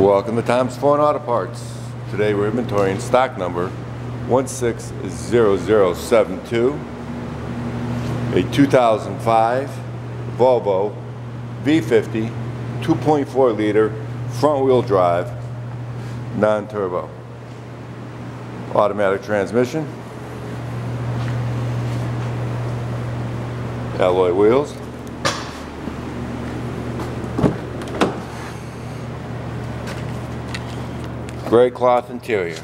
Welcome. To Tom's Foreign Auto Parts. Today we're inventorying stock number 160072, a 2005 Volvo V50 2.4 liter front wheel drive non-turbo. Automatic transmission. Alloy wheels Gray cloth interior.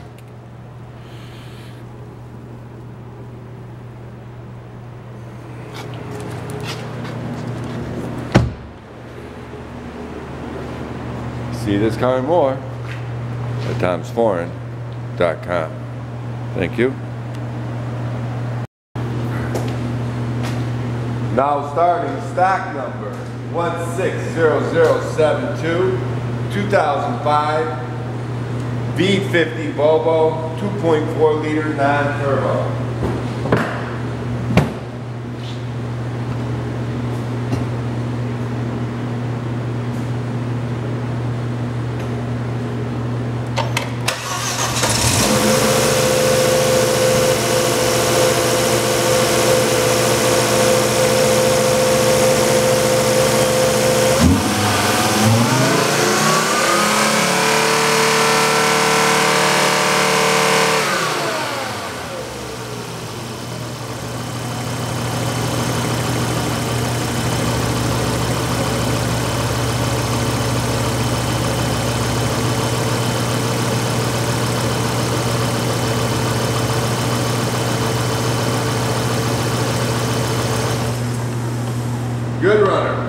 See this car and more at tomsforeign.com. Thank you. Now starting stock number 160072, 2005 V50 Volvo 2.4 liter non-turbo. Good runner.